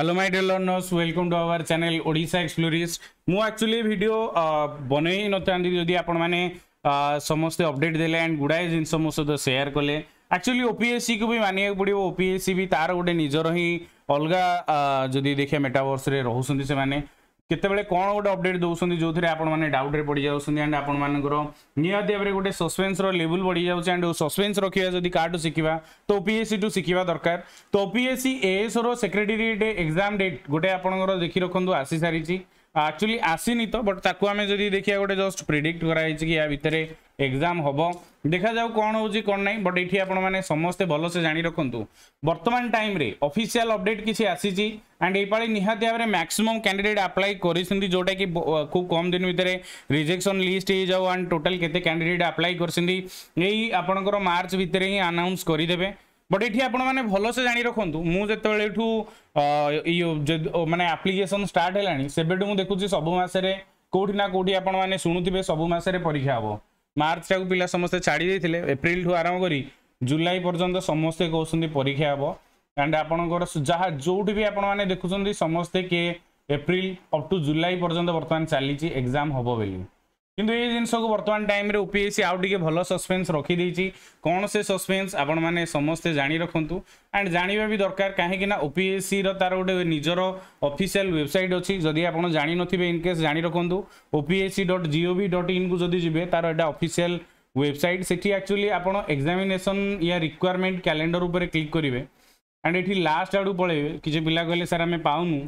hello my dear learners welcome to our channel Odisha explorist मुझ actually भिड बन जी आप समस्त अपडेट दे एंड गुड़ाए जिन मो सहित सेयार कले एक्चुअली ओपीएससी को भी मानवाक पड़ो ओपीएससी भी तार गोटे निजर ही अलग जदि देखिए मेटावर्स रोचे से কেতবে কোণ গোটে অপডেট দৌঁছেন যে আপনার ডাউটে পড়ি যাচ্ছেন আন্ড আপনার নিহতি ভাবে গোটে সসপেন্সর লেভেল বড়ি যাচ্ছে আন্ড সসপেন্স রক্ষা যদি কাঠু শিখবা তো ওপিএসসি টু শিখবা দরকার তো ওপিএসসি এএসর সেক্রেটারিয়েট এক্সাম ডেট গোটে আপনার দেখি রাখুন আসি সারিছে ଆକ୍ଚୁଆଲି ଆସିନି ତ ବଟ୍ ତାକୁ ଆମେ ଯଦି ଦେଖିବା ଗୋଟେ ଜଷ୍ଟ ପ୍ରିଡିକ୍ଟ କରାହେଇଛି କି ୟା ଭିତରେ ଏକ୍ଜାମ୍ ହେବ ଦେଖାଯାଉ କ'ଣ ହେଉଛି କ'ଣ ନାହିଁ ବଟ୍ ଏଠି ଆପଣମାନେ ସମସ୍ତେ ଭଲସେ ଜାଣି ରଖନ୍ତୁ ବର୍ତ୍ତମାନ ଟାଇମ୍ରେ ଅଫିସିଆଲ୍ ଅପଡେଟ୍ କିଛି ଆସିଛି ଆଣ୍ଡ ଏଇପାଳି ନିହାତି ଭାବରେ ମ୍ୟାକ୍ସିମମ୍ କ୍ୟାଣ୍ଡିଡେଟ୍ ଆପ୍ଲାଏ କରିଛନ୍ତି ଯେଉଁଟାକି ଖୁବ୍ କମ୍ ଦିନ ଭିତରେ ରିଜେକ୍ସନ୍ ଲିଷ୍ଟ ହେଇଯାଉ ଆଣ୍ଡ ଟୋଟାଲ୍ କେତେ କ୍ୟାଣ୍ଡିଡେଟ୍ ଆପ୍ଲାଏ କରିଛନ୍ତି ଏଇ ଆପଣଙ୍କର ମାର୍ଚ୍ଚ ଭିତରେ ହିଁ ଆନାଉନ୍ସ କରିଦେବେ বট এটি আপনার ভালসে জাঁ রাখতু মু যেতবে এঠু মানে আপ্লিকেসন স্টার্ট হল সেবেঠু মু দেখুছি সবু মাসে কোটি না কোটি আপনার শুণুবে সবু মাসে পরীক্ষা হব মার্চ টাকু পিলা সমস্তে ছাড়ি দিয়ে এপ্রিল ঠু আরম্ভ করি জুলাই পর্যন্ত সমস্তে কৌশল পরীক্ষা হব অ্যান্ড আপনার যা যেটি বি আপনার দেখুছেন সমস্তে কে এপ্রিল অপ টু জুলাই পর্যন্ত বর্তমান চালিছি এক্সাম হব বলে কিন্তু এই জিনিসକୁ ବର୍ତ୍ତମାନ ଟାଇମ୍ରେ ଓ ପି ଏସ୍ ଆଉ ଟିକେ ଭଲ ସସ୍ପେନ୍ସ ରଖିଦେଇଛି କ'ଣ ସେ ସସ୍ପେନ୍ସ ଆପଣମାନେ ସମସ୍ତେ ଜାଣି ରଖନ୍ତୁ ଆଣ୍ଡ ଜାଣିବା ବି ଦରକାର କାହିଁକିନା ଓ ପି ଏସ୍ ସିର ତା'ର ଗୋଟେ ନିଜର ଅଫିସିଆଲ୍ ୱେବସାଇଟ୍ ଅଛି ଯଦି ଆପଣ ଜାଣିନଥିବେ ଇନ୍ କେସ୍ ଜାଣି ରଖନ୍ତୁ O P S C dot gov dot ଇନ୍କୁ ଯଦି ଯିବେ ତା'ର ଏଇଟା ଅଫିସିଆଲ୍ ୱେବସାଇଟ୍ ସେଠି ଆକ୍ଚୁଆଲି ଆପଣ ଏକ୍ଜାମିନେସନ୍ ୟା ରିକ୍ୱାରମେଣ୍ଟ କ୍ୟାଲେଣ୍ଡର ଉପରେ କ୍ଲିକ୍ କରିବେ ଆଣ୍ଡ ଏଠି ଲାଷ୍ଟ ଆଡ଼କୁ ପଳେଇବେ କିଛି ପିଲା କହିଲେ ସାର୍ ଆମେ ପାଉନୁ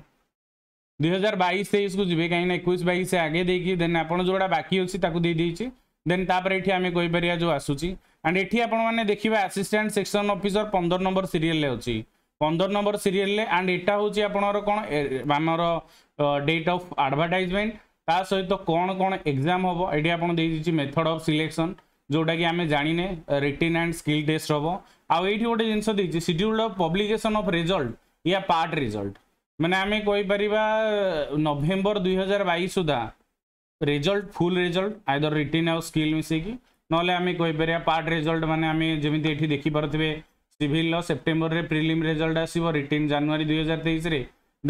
ଦୁଇହଜାର ବାଇଶ ତେଇଶକୁ ଯିବେ କାହିଁକିନା ଏକୋଇଶ ବାଇଶ ଆଗେ ଦେଇକି ଦେନ୍ ଆପଣ ଯେଉଁଟା ବାକି ଅଛି ତାକୁ ଦେଇଦେଇଛି ଦେନ୍ ତାପରେ ଏଠି ଆମେ କହିପାରିବା ଯେଉଁ ଆସୁଛି ଆଣ୍ଡ ଏଠି ଆପଣମାନେ ଦେଖିବେ ଆସିଷ୍ଟାଣ୍ଟ ସେକ୍ସନ ଅଫିସର ପନ୍ଦର ନମ୍ବର ସିରିଏଲରେ ଅଛି ପନ୍ଦର ନମ୍ବର ସିରିଏଲରେ ଆଣ୍ଡ ଏଟା ହେଉଛି ଆପଣଙ୍କର କ'ଣ ଆମର ଡେଟ୍ ଅଫ୍ ଆଡ଼ଭର୍ଟାଇଜମେଣ୍ଟ ତା ସହିତ କ'ଣ କ'ଣ ଏକ୍ଜାମ୍ ହେବ ଏଠି ଆପଣ ଦେଇଦେଇଛି ମେଥଡ଼ ଅଫ୍ ସିଲେକ୍ସନ୍ ଯେଉଁଟାକି ଆମେ ଜାଣିନେ ରିଟିନ୍ ଆଣ୍ଡ ସ୍କିଲ୍ ଟେଷ୍ଟ ହେବ ଆଉ ଏଇଠି ଗୋଟେ ଜିନିଷ ଦେଇଛି scheduled of publication of result yeah part result ମାନେ ଆମେ କହିପାରିବା ନଭେମ୍ବର ଦୁଇହଜାର ବାଇଶ ସୁଦ୍ଧା result full result either written ଆଉ ସ୍କିଲ୍ ମିଶିକି ନହେଲେ ଆମେ କହିପାରିବା ପାର୍ଟ ରେଜଲ୍ଟ ମାନେ ଆମେ ଯେମିତି ଏଠି ଦେଖିପାରୁଥିବେ ସିଭିଲ୍ର ସେପ୍ଟେମ୍ବରରେ ପ୍ରିଲିମ୍ ରେଜଲ୍ଟ ଆସିବ ରିଟିନ୍ ଜାନୁଆରୀ ଦୁଇହଜାର ତେଇଶରେ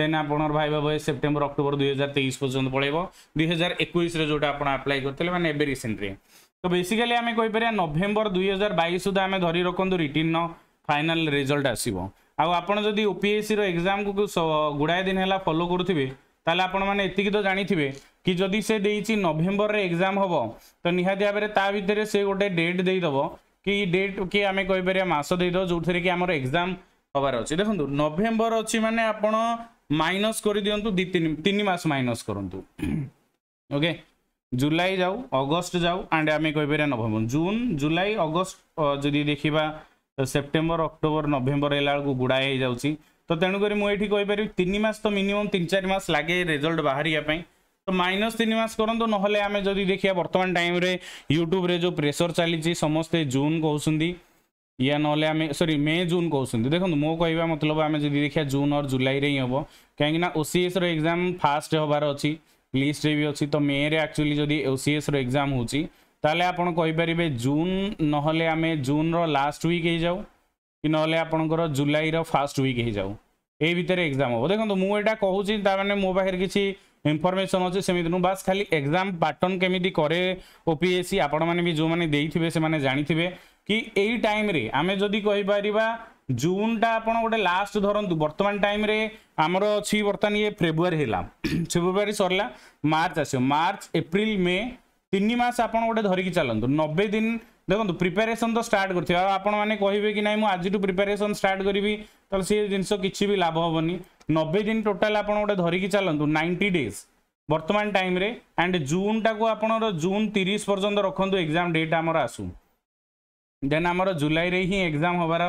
ଦେନ୍ ଆପଣଙ୍କର ଭାଇ ଭାଇ ସେପ୍ଟେମ୍ବର ଅକ୍ଟୋବର ଦୁଇହଜାର ତେଇଶ ପର୍ଯ୍ୟନ୍ତ ପଳେଇବ ଦୁଇହଜାର ଏକୋଇଶରେ ଯେଉଁଟା ଆପଣ ଆପ୍ଲାଏ କରିଥିଲେ ମାନେ ଏବେ ରିସେଣ୍ଟରେ ତ ବେସିକାଲି ଆମେ କହିପାରିବା ନଭେମ୍ବର ଦୁଇହଜାର ବାଇଶ ସୁଦ୍ଧା ଆମେ ଧରି ରଖନ୍ତୁ ରିଟିନ୍ର ଫାଇନାଲ୍ ରେଜଲ୍ଟ ଆସିବ ଆଉ ଆପଣ ଯଦି ୟୁପିଏସ୍ସିର ଏକ୍ଜାମକୁ ଗୁଡ଼ାଏ ଦିନ ହେଲା ଫଲୋ କରୁଥିବେ ତାହେଲେ ଆପଣମାନେ ଏତିକି ତ ଜାଣିଥିବେ କି ଯଦି ସେ ଦେଇଛି ନଭେମ୍ବରରେ ଏକ୍ଜାମ୍ ହେବ ତ ନିହାତି ଭାବରେ ତା ଭିତରେ ସେ ଗୋଟେ ଡେଟ୍ ଦେଇଦେବ କି ଡେଟ୍ କି ଆମେ କହିପାରିବା ମାସ ଦେଇଦେବ ଯେଉଁଥିରେ କି ଆମର ଏକ୍ଜାମ୍ ହେବାର ଅଛି ଦେଖନ୍ତୁ ନଭେମ୍ବର ଅଛି ମାନେ ଆପଣ ମାଇନସ୍ କରିଦିଅନ୍ତୁ ଦୁଇ ତିନି ତିନି ମାସ ମାଇନସ୍ କରନ୍ତୁ ଓକେ ଜୁଲାଇ যাও অগস্ট যাও অ্যান্ড আমি কইবেরা নভেম্বর জুন জুলাই অগস্ট যদি দেখিবা ତ ସେପ୍ଟେମ୍ବର ଅକ୍ଟୋବର ନଭେମ୍ବର ହେଲା ବେଳକୁ ଗୁଡ଼ାଏ ହେଇଯାଉଛି ତ ତେଣୁକରି ମୁଁ ଏଇଠି କହିପାରିବି ତିନି ମାସ ତ ମିନିମମ୍ ତିନି ଚାରି ମାସ ଲାଗେ ରେଜଲ୍ଟ ବାହାରିବା ପାଇଁ ତ ମାଇନସ୍ ତିନି ମାସ କରନ୍ତୁ ନହେଲେ ଆମେ ଯଦି ଦେଖିବା ବର୍ତ୍ତମାନ ଟାଇମ୍ରେ ୟୁଟ୍ୟୁବରେ ଯେଉଁ ପ୍ରେସର ଚାଲିଛି ସମସ୍ତେ ଜୁନ୍ କହୁଛନ୍ତି या ना सरी मे जून कहते देखो मो कह मतलब आम जब देखा जून और जुलाई ही हम कहीं ओसीएस रग्जाम फास्ट हबार अच्छी लिस्ट भी अच्छी तो मे रे एक्चुअली जब ओसीएस रग्जाम हो ତାହେଲେ ଆପଣ କହିପାରିବେ ଜୁନ୍ ନହେଲେ ଆମେ ଜୁନ୍ର ଲାଷ୍ଟ ୱିକ୍ ହେଇଯାଉ କି ନହେଲେ ଆପଣଙ୍କର ଜୁଲାଇର ଫାର୍ଷ୍ଟ ୱିକ୍ ହେଇଯାଉ ଏଇ ଭିତରେ ଏକ୍ଜାମ୍ ହେବ ଦେଖନ୍ତୁ ମୁଁ ଏଇଟା କହୁଛି ତାମାନେ ମୋ ପାଖରେ କିଛି ଇନଫର୍ମେସନ୍ ଅଛି ସେମିତି ନୁ ବାସ୍ ଖାଲି ଏକ୍ଜାମ୍ ପାଟର୍ନ କେମିତି କରେ ଓପିଏସ୍ସି ଆପଣମାନେ ବି ଯେଉଁମାନେ ଦେଇଥିବେ ସେମାନେ ଜାଣିଥିବେ କି ଏଇ ଟାଇମ୍ରେ ଆମେ ଯଦି କହିପାରିବା ଜୁନ୍ଟା ଆପଣ ଗୋଟେ ଲାଷ୍ଟ ଧରନ୍ତୁ ବର୍ତ୍ତମାନ ଟାଇମ୍ରେ ଆମର ଅଛି ବର୍ତ୍ତମାନ ଇଏ ଫେବୃଆରୀ ହେଲା ଫେବୃଆରୀ ସରିଲା ମାର୍ଚ୍ଚ ଆସିବ ମାର୍ଚ୍ଚ ଏପ୍ରିଲ ମେ ତିନି ମାସ ଆପଣ ଗୋଟେ ଧରିକି ଚାଲନ୍ତୁ ନବେ ଦିନ ଦେଖନ୍ତୁ ପ୍ରିପାରେସନ୍ ତ ଷ୍ଟାର୍ଟ କରିଥିବେ ଆଉ ଆପଣମାନେ କହିବେ କି ନାହିଁ ମୁଁ ଆଜିଠୁ ପ୍ରିପାରେସନ୍ ଷ୍ଟାର୍ଟ କରିବି ତାହେଲେ ସେ ଜିନିଷ କିଛି ବି ଲାଭ ହେବନି ନବେ ଦିନ ଟୋଟାଲ୍ ଆପଣ ଗୋଟେ ଧରିକି ଚାଲନ୍ତୁ ନାଇଣ୍ଟି ଡେଜ୍ ବର୍ତ୍ତମାନ ଟାଇମ୍ରେ ଆଣ୍ଡ ଜୁନ୍ଟାକୁ ଆପଣର ଜୁନ୍ ତିରିଶ ପର୍ଯ୍ୟନ୍ତ ରଖନ୍ତୁ ଏକ୍ଜାମ୍ ଡେଟ୍ ଆମର ଆସୁ ଦେନ୍ ଆମର ଜୁଲାଇରେ ହିଁ ଏକ୍ଜାମ୍ ହେବାର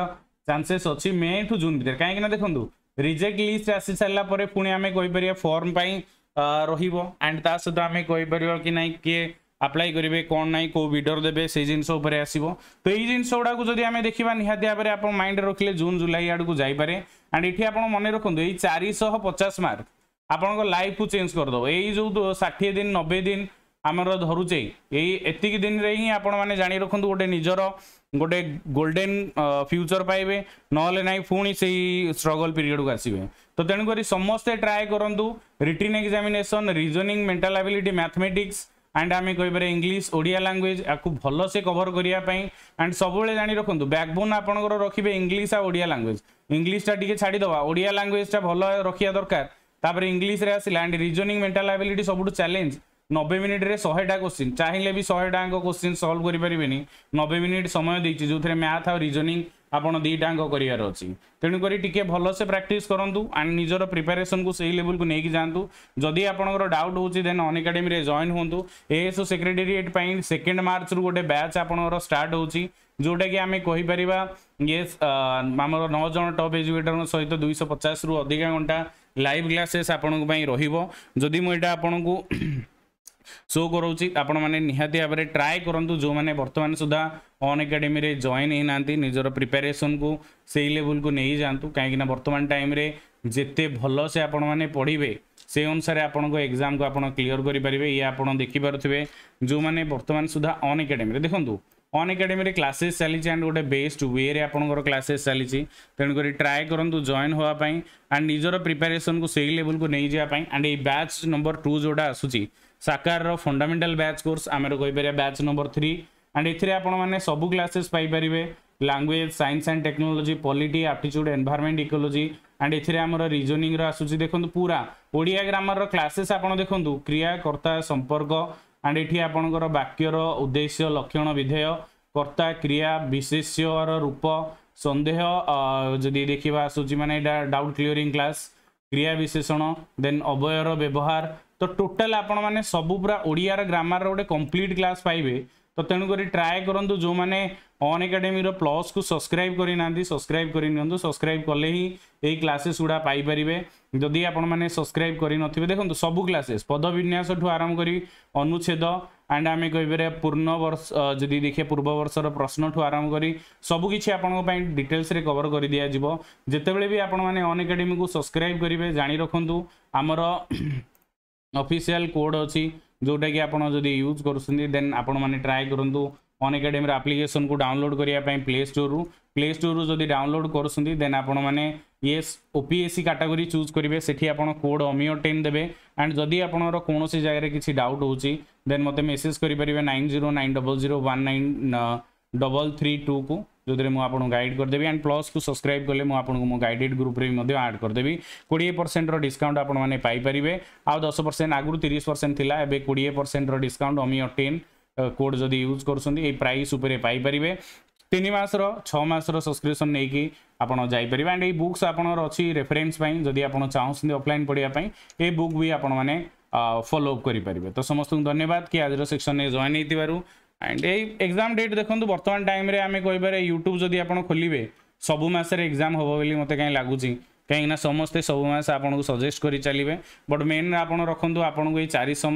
ଚାନ୍ସେସ୍ ଅଛି ମେଠୁ ଜୁନ୍ ଭିତରେ କାହିଁକିନା ଦେଖନ୍ତୁ ରିଜେକ୍ଟ ଲିଷ୍ଟ ଆସି ସାରିଲା ପରେ ପୁଣି ଆମେ କହିପାରିବା ଫର୍ମ ପାଇଁ ରହିବ ଆଣ୍ଡ ତା ସହିତ ଆମେ କହିପାରିବା କି ନାହିଁ କିଏ আপ্লাই করবে কোণ নাই কেউ বিডর দেবে সেই জিনিস উপরে আসব তো এই জিনিস গুড়াক যদি আমি দেখা নিহতি ভাবে আপনার মাইন্ডে রখিলে জুন জুলাই আড়ক যাইপরে আন্ড এটি আপনার মনে রাখুন এই চারিশহ পচাশ মার্ক আপনার লাইফ চেঞ্জ করদেব এই যে ষাঠিয়ে দিন নবে দিন আমার ধরুছে এই এতিকি দিনরে হি আপনার মানে জাঁ রাখুন গোটে নিজের গোটে গোল্ডেন ফ্যুচর পাইবে নহলে নাই পুঁ সেই স্ট্রগল পিরিয়ডকু আসবে তো তেণুকরি সমস্তে ট্রাଏ କରନ୍ତୁ written examination reasoning mental ability mathematics and ଆମେ କହିପାରିବା ଇଂଲିଶ ଓଡ଼ିଆ ଲାଙ୍ଗୁଏଜ୍ ଆକୁ ଭଲସେ କଭର କରିବା ପାଇଁ ଆଣ୍ଡ ସବୁବେଳେ ଜାଣି ରଖନ୍ତୁ ବ୍ୟାକବୋନ୍ ଆପଣଙ୍କର ରଖିବେ ଇଂଲିଶ ଆଉ ଓଡ଼ିଆ ଲାଙ୍ଗୁଏଜ୍ ଇଂଲିଶଟା ଟିକେ ଛାଡ଼ିଦେବା ଓଡ଼ିଆ ଲାଙ୍ଗୁଏଜ୍ଟା ଭଲ ରଖିବା ଦରକାର ତାପରେ ଇଂଲିଶରେ ଆସିଲା ଆଣ୍ଡ ରିଜନିଂ ମେଣ୍ଟାଲ ଆବିଲିଟି ସବୁଠୁ ଚ୍ୟାଲେଞ୍ଜ नबे मिनिट्रे शहेटा क्वेश्चन चाहिए भी शहेटा क्वेश्चन सल्व करें नबे मिनिट समय दीची जो थे मैथ आ रिजनिंग आपड़ दीटा करार अच्छी तेणुक भल से प्राक्ट करूँ आंड निजर प्रिपेरेसन को सही लेवल को लेकिन जातु जदि आप doubt then on academy John हूँ ए एस सेक्रेटेट पर सेकेंड मार्च रू गोटे बैच आपर स्टार्ट होटा कि आम कहीपर ये आम नौज टप एजुकेटर सहित दुई पचास रु अधिका घंटा लाइव क्लासेस आपंप रही मुझे आपन शो करोच आपने भाव में ट्राए करूँ जो मैंने वर्तमान सुधा अन् एकडेमी जॉन होना निजर प्रिपेरेसन को से लेवल को नहीं जातु कहीं बर्तमान टाइम जिते भल से आपड़े से अनुसार आपण को एग्जाम को आज क्लीयर करेंगे ये आप देखिपे जो मैंने बर्तमान सुधा अन एकाडेमी देखूँ अन् एकाडेमी क्लासेस चली गोटे बेस्ट वे रे क्लासेस चली तेणुक ट्राए करूँ जॉन होगापी एंड निजर प्रिपेरेसन को से लेवल को नहीं जाए एंड बैच नंबर टू जोटा आसूसी ସାକାରର ଫଣ୍ଡାମେଣ୍ଟାଲ ବ୍ୟାଚ୍ କୋର୍ସ ଆମର କହିପାରିବା ବ୍ୟାଚ୍ ନମ୍ବର ଥ୍ରୀ ଆଣ୍ଡ ଏଥିରେ ଆପଣମାନେ ସବୁ କ୍ଲାସେସ୍ ପାଇପାରିବେ language science and technology polity aptitude environment ecology and ଏଥିରେ ଆମର ରିଜନିଂର ଆସୁଛି ଦେଖନ୍ତୁ ପୁରା ଓଡ଼ିଆ ଗ୍ରାମାରର କ୍ଲାସେସ୍ ଆପଣ ଦେଖନ୍ତୁ କ୍ରିୟା କର୍ତ୍ତା ସମ୍ପର୍କ ଆଣ୍ଡ ଏଠି ଆପଣଙ୍କର ବାକ୍ୟର ଉଦ୍ଦେଶ୍ୟ ଲକ୍ଷଣ ବିଧେୟ କର୍ତ୍ତା କ୍ରିୟା ବିଶେଷ୍ୟର ରୂପ ସନ୍ଦେହ ଯଦି ଦେଖିବା ଆସୁଛି ମାନେ ଏଇଟା ଡାଉଟ୍ କ୍ଲିୟରିଂ କ୍ଲାସ୍ ক্রিয়া বিশেষণ দেন অবয়র ব্যবহার তো টোটাল আপনার সবু পুরা ওড়িয়ার গ্রামার গোটে কমপ্লিট ক্লাস পাইবে ତ ତେଣୁକରି ଟ୍ରାଏ କରନ୍ତୁ ଯେଉଁମାନେ ଅନ୍ ଏକାଡେମୀର ପ୍ଲସ୍କୁ ସବସ୍କ୍ରାଇବ୍ କରିନାହାନ୍ତି ସବସ୍କ୍ରାଇବ୍ କରିନିଅନ୍ତୁ ସବସ୍କ୍ରାଇବ୍ କଲେ ହିଁ ଏହି କ୍ଲାସେସ୍ ଗୁଡ଼ା ପାଇପାରିବେ ଯଦି ଆପଣମାନେ ସବସ୍କ୍ରାଇବ୍ କରିନଥିବେ ଦେଖନ୍ତୁ ସବୁ କ୍ଲାସେସ୍ ପଦବିନ୍ୟାସଠୁ ଆରମ୍ଭ କରି ଅନୁଚ୍ଛେଦ ଆଣ୍ଡ ଆମେ କହିପାରିବା ପୂର୍ଣ୍ଣ ବର୍ଷ ଯଦି ଦେଖିବା ପୂର୍ବ ବର୍ଷର ପ୍ରଶ୍ନଠୁ ଆରମ୍ଭ କରି ସବୁକିଛି ଆପଣଙ୍କ ପାଇଁ ଡିଟେଲ୍ସରେ କଭର୍ କରିଦିଆଯିବ ଯେତେବେଳେ ବି ଆପଣମାନେ ଅନ୍ ଏକାଡେମୀକୁ ସବସ୍କ୍ରାଇବ୍ କରିବେ ଜାଣି ରଖନ୍ତୁ ଆମର ଅଫିସିଆଲ୍ କୋଡ଼୍ ଅଛି ଯେଉଁଟାକି ଆପଣ ଯଦି ୟୁଜ୍ କରୁଛନ୍ତି ଦେନ୍ ଆପଣମାନେ ଟ୍ରାଏ କରନ୍ତୁ ଅନ୍ ଏକାଡେମୀର ଆପ୍ଲିକେସନ୍କୁ ଡାଉନଲୋଡ଼୍ କରିବା ପାଇଁ ପ୍ଲେ ଷ୍ଟୋର୍ରୁ ପ୍ଲେ ଷ୍ଟୋର୍ରୁ ଯଦି ଡାଉନଲୋଡ଼୍ କରୁଛନ୍ତି ଦେନ୍ ଆପଣମାନେ yes O P S C category choose କରିବେ ସେଠି ଆପଣ କୋଡ଼୍ ଅମିଓ ଟେନ୍ ଦେବେ ଆଣ୍ଡ ଯଦି ଆପଣଙ୍କର କୌଣସି ଜାଗାରେ କିଛି ଡାଉଟ୍ ହେଉଛି ଦେନ୍ ମୋତେ ମେସେଜ୍ କରିପାରିବେ nine zero nine double zero one nine double three two को थे मुझे गाइड करदेवि एंड प्लस को सब्सक्राइब कले मुझे गाइडेड ग्रुप आड करदेवि कोड़े परसेंट रिस्काउंट आपपारे आउ दस परसेंट आगुरी तीस परसेंट थी एवं कोड़े परसेंट रिस्काउंट अमी अटेन कोड जदि यूज कर प्राइस तीन मसर छसर सब्सक्रिप्सन नहीं आपड़ जापर एंड ये बुक्स आपणर अच्छी रेफरेन्स जदि आप चाहते अफलाइन पढ़ापी ए बुक भी आपण फलोअप करेंगे तो समस्त धन्यवाद कि आज सेक्शन में जॉइन होती ଆଣ୍ଡ ଏଇ ଏକ୍ଜାମ୍ ଡେଟ୍ ଦେଖନ୍ତୁ ବର୍ତ୍ତମାନ ଟାଇମ୍ରେ ଆମେ କହିବାରେ ୟୁଟ୍ୟୁବ୍ ଯଦି ଆପଣ ଖୋଲିବେ ସବୁ ମାସରେ ଏକ୍ଜାମ୍ ହେବ ବୋଲି ମୋତେ କାହିଁ ଲାଗୁଛି କାହିଁକିନା ସମସ୍ତେ ସବୁ ମାସ ଆପଣଙ୍କୁ ସଜେଷ୍ଟ କରି ଚାଲିବେ ବଟ୍ ମେନ୍ ଆପଣ ରଖନ୍ତୁ ଆପଣଙ୍କୁ ଏଇ ଚାରିଶହ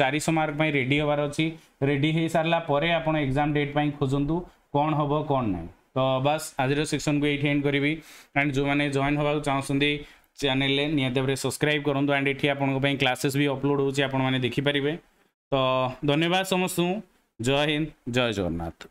ଚାରିଶହ ମାର୍କ ପାଇଁ ରେଡ଼ି ହେବାର ଅଛି ରେଡ଼ି ହୋଇସାରିଲା ପରେ ଆପଣ ଏକ୍ଜାମ୍ ଡେଟ୍ ପାଇଁ ଖୋଜନ୍ତୁ କ'ଣ ହେବ କ'ଣ ନାହିଁ ତ ବାସ୍ ଆଜିର ସେକ୍ସନ୍କୁ ଏଇଠି ଏଣ୍ଡ କରିବି ଆଣ୍ଡ ଯେଉଁମାନେ ଜଏନ୍ ହେବାକୁ ଚାହୁଁଛନ୍ତି ଚ୍ୟାନେଲରେ ନିହାତି ଭାବରେ ସବସ୍କ୍ରାଇବ୍ କରନ୍ତୁ ଆଣ୍ଡ ଏଠି ଆପଣଙ୍କ ପାଇଁ କ୍ଲାସେସ୍ ବି ଅପଲୋଡ଼ ହେଉଛି ଆପଣମାନେ ଦେଖିପାରିବେ ତ ଧନ୍ୟବାଦ ସମସ୍ତଙ୍କୁ जय हिंद जय जगन्नाथ